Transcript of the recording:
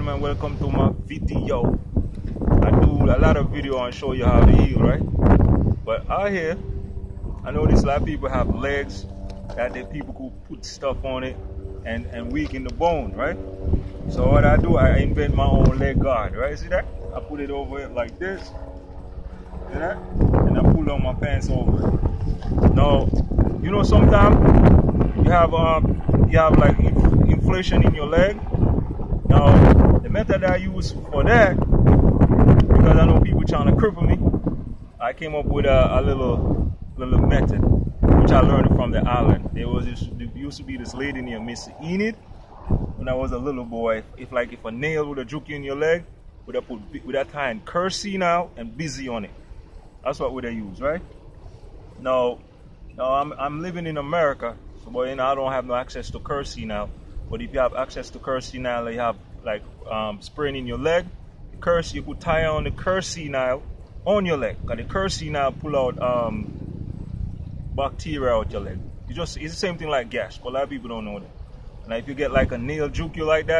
gentlemen welcome to my video. I do a lot of video and show you how to heal right? But out here I notice a lot of people have legs that they people could put stuff on it and and weaken the bone right? So what I do I invent my own leg guard right? See that? I put it over it like this. See that? And I pull on my pants over. Now you know sometimes you have um you have like inflation in your leg. Now, method I use for that, because I know people trying to cripple me, I came up with a, a little little method, which I learned from the island. There was there used to be this lady named Miss Enid. When I was a little boy, if like if a nail would have juke you in your leg, would have put would have tying Kersey now and busy on it. That's what would I use, right? Now, now I'm I'm living in America, so boy, you know I don't have no access to Kersey now. But if you have access to Kersey now, you have like um, in your leg, curse you could tie on the now on your leg. Because the now pull out um, bacteria out your leg. You just It's the same thing like gas, a lot of people don't know that. Now if you get like a nail juke you like that,